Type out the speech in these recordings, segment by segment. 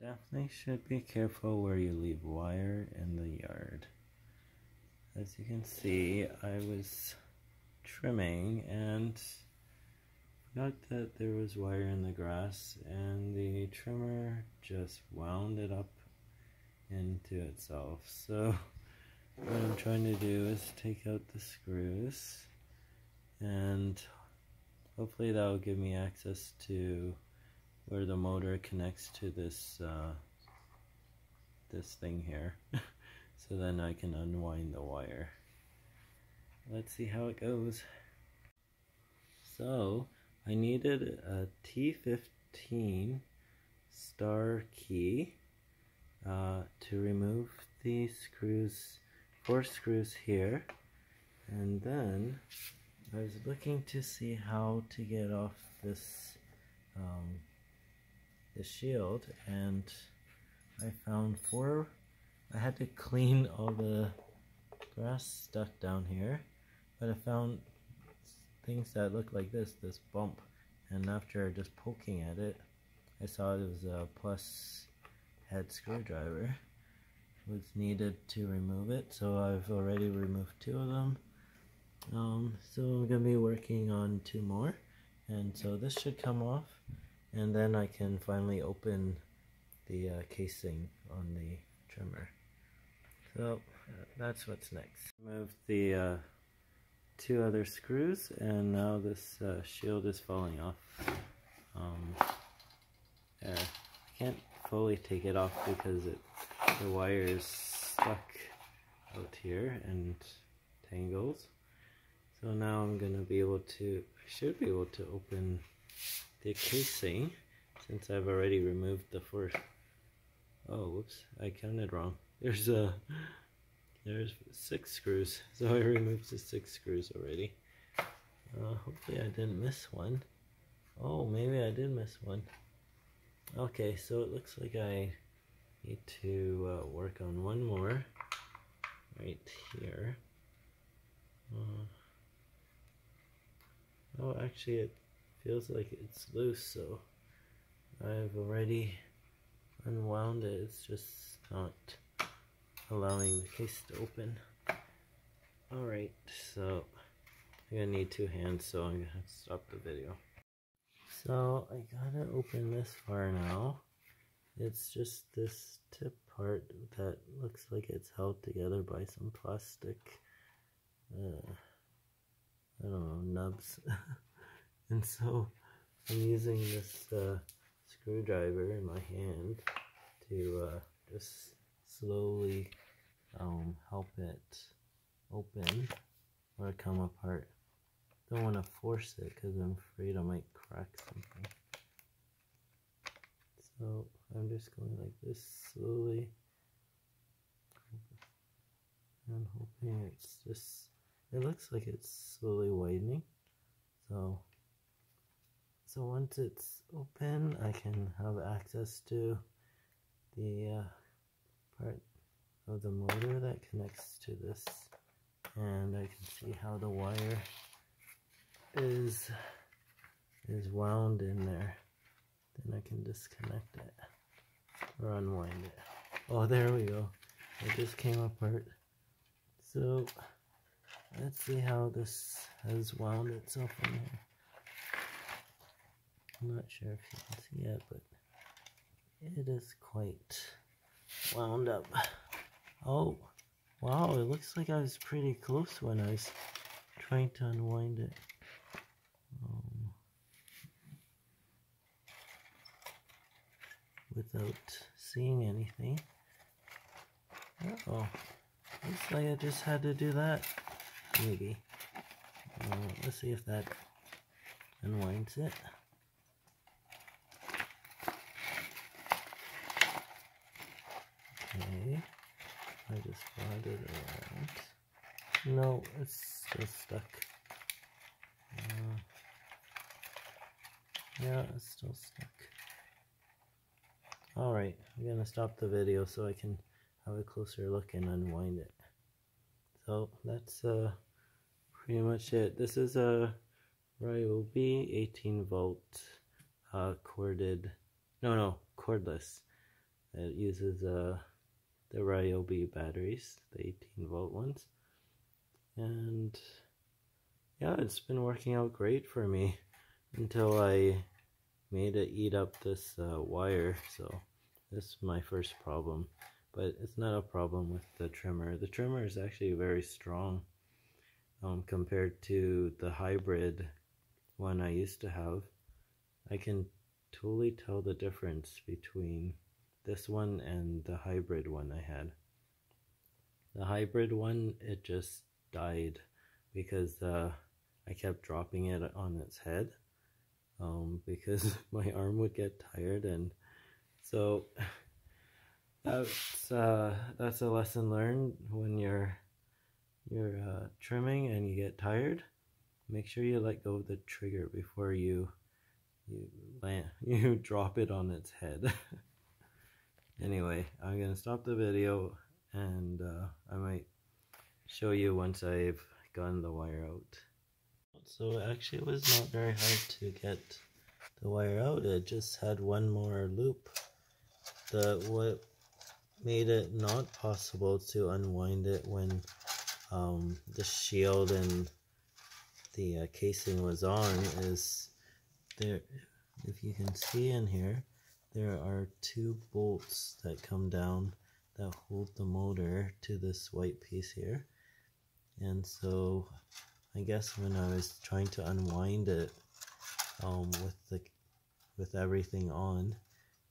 Definitely should be careful where you leave wire in the yard. As you can see, I was trimming and forgot that there was wire in the grass and the trimmer just wound it up into itself. So what I'm trying to do is take out the screws and hopefully that will give me access to where the motor connects to this uh, this thing here. So then I can unwind the wire. Let's see how it goes. So I needed a T15 star key uh, to remove the screws four screws here. And then I was looking to see how to get off this um, the shield and I found four. I had to clean all the grass stuck down here but I found things that look like this this bump. And after just poking at it I saw it was a plus head screwdriver. Was needed to remove it so I've already removed two of them. Um, so I'm gonna be working on two more and so this should come off and then I can finally open the uh, casing on the trimmer. So uh, that's what's next. Move the uh, two other screws and now this uh, shield is falling off. Um, I can't fully take it off because it, the wire is stuck out here and tangles. So now I'm going to be able to, I should be able to open the casing since I've already removed the first. Oh whoops I counted wrong. There's a there's six screws. So I removed the six screws already. Uh, hopefully I didn't miss one. Oh maybe I did miss one. Okay so it looks like I need to uh, work on one more right here. Uh, oh actually it feels like it's loose so I've already unwound it. It's just not allowing the case to open. Alright so I'm gonna need two hands so I'm gonna have to stop the video. So I gotta open this far now. It's just this tip part that looks like it's held together by some plastic uh, I don't know nubs and so I'm using this uh, screwdriver in my hand to uh, just slowly um, help it open or come apart. Don't want to force it because I'm afraid I might crack something. So I'm just going like this slowly and hoping it's just, it looks like it's slowly widening. So, so once it's open, I can have access to the uh, part of the motor that connects to this, and I can see how the wire is is wound in there. Then I can disconnect it or unwind it. Oh, there we go. It just came apart. So Let's see how this has wound itself in here. I'm not sure if you can see it, but it is quite wound up. Oh, wow, it looks like I was pretty close when I was trying to unwind it. Um, without seeing anything. oh, looks like I just had to do that. Maybe. Uh, let's see if that unwinds it. Okay. I No, it's still stuck. Uh, yeah, it's still stuck. Alright, I'm going to stop the video so I can have a closer look and unwind it. So that's uh, pretty much it. This is a Ryobi 18 volt uh, corded, no, no, cordless It uses uh, the Ryobi batteries, the 18 volt ones. And yeah, it's been working out great for me until I made it eat up this uh, wire. So this is my first problem, but it's not a problem with the trimmer. The trimmer is actually very strong um, compared to the hybrid one I used to have. I can totally tell the difference between this one and the hybrid one I had. The hybrid one, it just died because uh, I kept dropping it on its head um, because my arm would get tired and so that's uh, that's a lesson learned when you're you're uh, trimming and you get tired make sure you let go of the trigger before you you land you drop it on its head anyway I'm gonna stop the video and uh, I might show you once I've gotten the wire out. So actually it was not very hard to get the wire out. It just had one more loop the what made it not possible to unwind it when um, the shield and the uh, casing was on is there if you can see in here there are two bolts that come down that hold the motor to this white piece here. And so I guess when I was trying to unwind it um, with the with everything on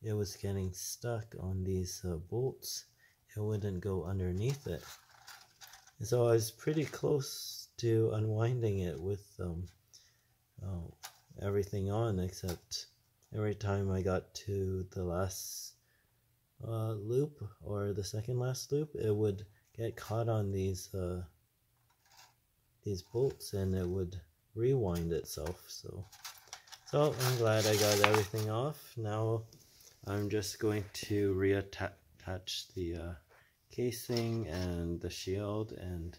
it was getting stuck on these uh, bolts. It wouldn't go underneath it. And so I was pretty close to unwinding it with um, uh, everything on except every time I got to the last uh, loop or the second last loop it would get caught on these uh, these bolts and it would rewind itself. So so I'm glad I got everything off. Now I'm just going to reattach the uh, casing and the shield and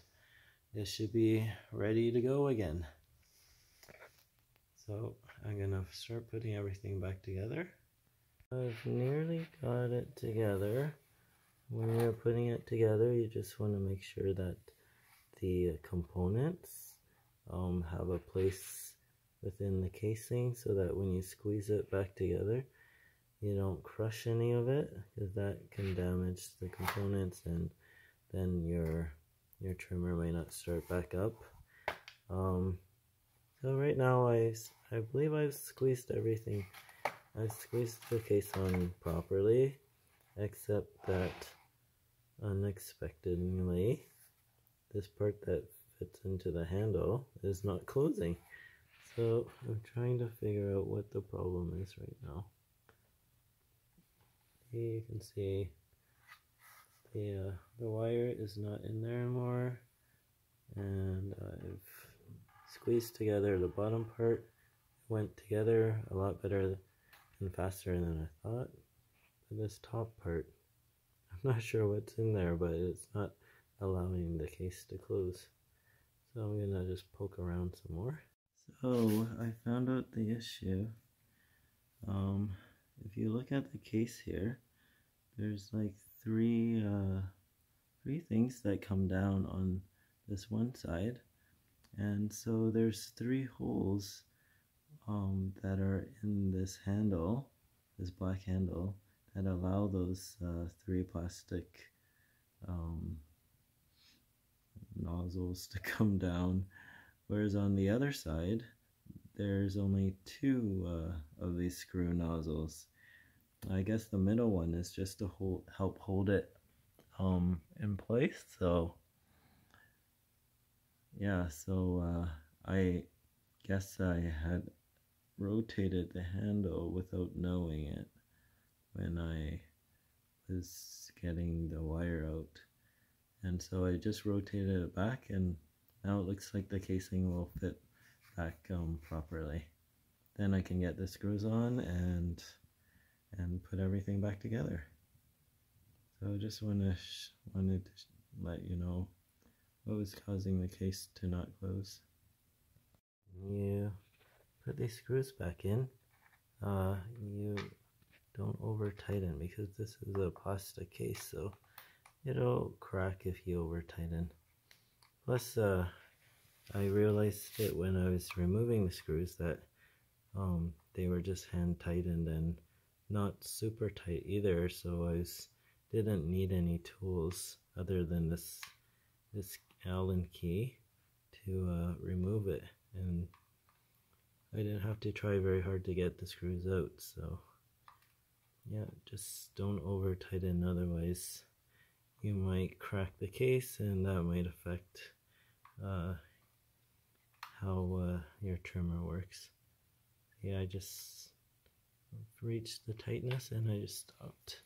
it should be ready to go again. So I'm gonna start putting everything back together. I've nearly got it together. When you're putting it together you just want to make sure that the components um, have a place within the casing so that when you squeeze it back together you don't crush any of it because that can damage the components and then your your trimmer may not start back up. Um, so right now I, I believe I've squeezed everything. I've squeezed the case on properly except that unexpectedly this part that fits into the handle is not closing. So I'm trying to figure out what the problem is right now. Here you can see the uh, the wire is not in there anymore and I've squeezed together the bottom part went together a lot better and faster than I thought. But this top part I'm not sure what's in there but it's not allowing the case to close. So I'm gonna just poke around some more. So I found out the issue. Um, if you look at the case here, there's like three uh, three things that come down on this one side, and so there's three holes um, that are in this handle, this black handle, that allow those uh, three plastic um, nozzles to come down. Whereas on the other side, there's only two uh, of these screw nozzles. I guess the middle one is just to hold, help hold it um, in place. So yeah, so uh, I guess I had rotated the handle without knowing it when I was getting the wire out. And so I just rotated it back and now it looks like the casing will fit back um, properly. Then I can get the screws on and and put everything back together. So I just wanna wanted to let you know what was causing the case to not close. You put these screws back in. Uh, you don't over tighten because this is a plastic case so it'll crack if you over tighten plus uh, I realized it when I was removing the screws that um, they were just hand tightened and not super tight either so I was, didn't need any tools other than this this Allen key to uh, remove it. And I didn't have to try very hard to get the screws out so yeah just don't over tighten otherwise. You might crack the case and that might affect uh, how uh, your trimmer works. Yeah I just reached the tightness and I just stopped.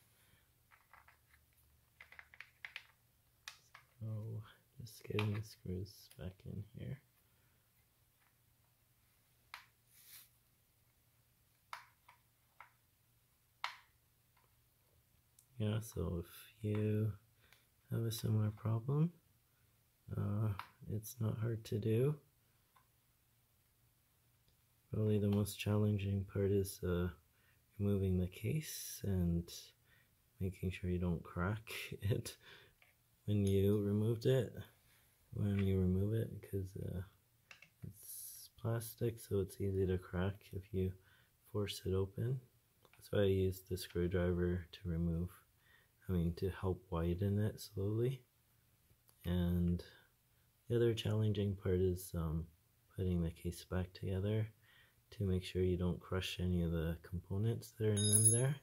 So just getting the screws back in here. Yeah so if you have a similar problem uh, it's not hard to do. Probably the most challenging part is uh, removing the case and making sure you don't crack it when you removed it when you remove it because uh, it's plastic so it's easy to crack if you force it open. That's why I use the screwdriver to remove I mean to help widen it slowly. And the other challenging part is um, putting the case back together to make sure you don't crush any of the components that are in them there.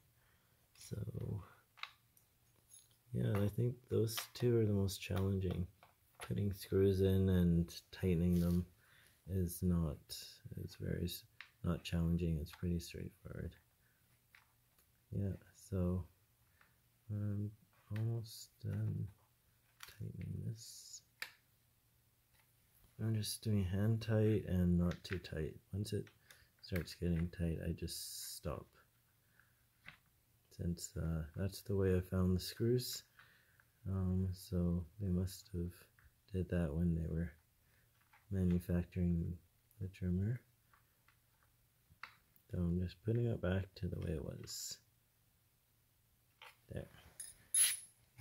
So yeah I think those two are the most challenging putting screws in and tightening them is not is very not challenging it's pretty straightforward yeah so I'm almost done tightening this. I'm just doing hand tight and not too tight. Once it starts getting tight, I just stop. Since uh, that's the way I found the screws. Um, so they must have did that when they were manufacturing the trimmer. So I'm just putting it back to the way it was. There.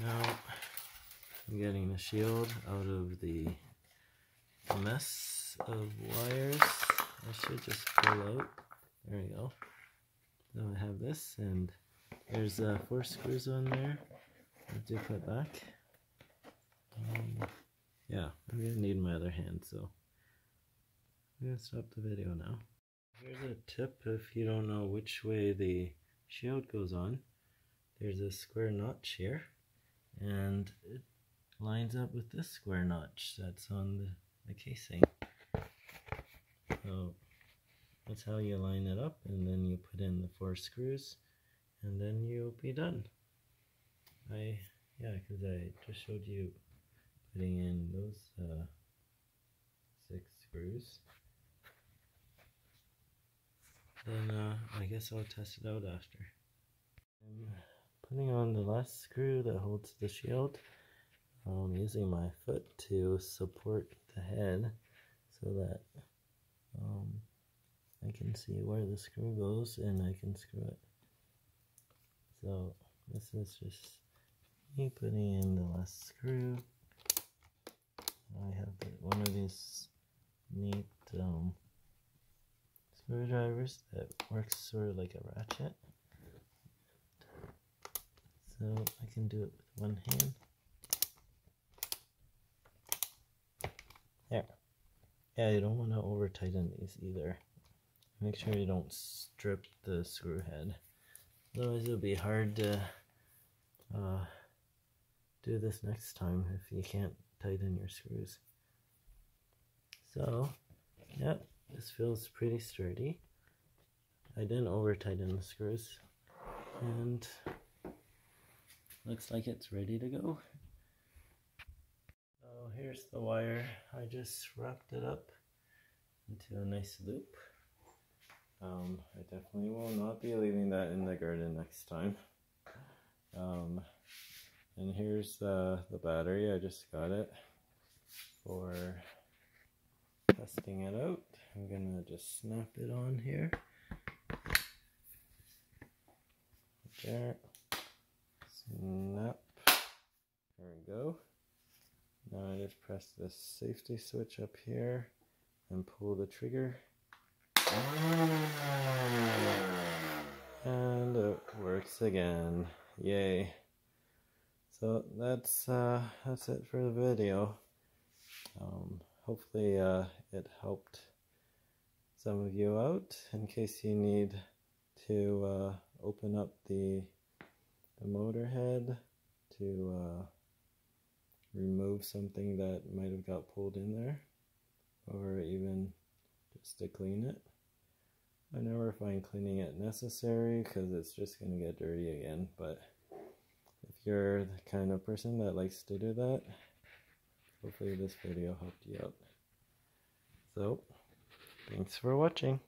Now I'm getting the shield out of the mess of wires. I should just pull out. There we go. Now I have this and there's uh, four screws on there. I have put back. Um, yeah, I'm gonna need my other hand, so. I'm gonna stop the video now. Here's a tip if you don't know which way the shield goes on. There's a square notch here and it lines up with this square notch that's on the, the casing. So that's how you line it up and then you put in the four screws and then you'll be done. I yeah because I just showed you putting in those uh, six screws then uh, I guess I'll test it out after I'm putting on the last screw that holds the shield. I'm using my foot to support the head so that um, I can see where the screw goes and I can screw it. So this is just me putting in the last screw. I have one of these neat um, screwdrivers that works sort of like a ratchet so I can do it with one hand. There. Yeah, you don't want to over tighten these either. Make sure you don't strip the screw head. Otherwise it'll be hard to uh, do this next time if you can't tighten your screws. So, yep, this feels pretty sturdy. I didn't over tighten the screws. And looks like it's ready to go. So here's the wire. I just wrapped it up into a nice loop. Um, I definitely will not be leaving that in the garden next time. Um, and here's uh, the battery. I just got it for testing it out. I'm gonna just snap it on here. there. Snap. There we go. Now I just press the safety switch up here and pull the trigger. And it works again. Yay. So that's uh, that's it for the video. Um, hopefully uh, it helped some of you out in case you need to uh, open up the, the motor head to uh, remove something that might have got pulled in there or even just to clean it. I never find cleaning it necessary because it's just going to get dirty again, but you're the kind of person that likes to do that, hopefully this video helped you out. So, thanks for watching.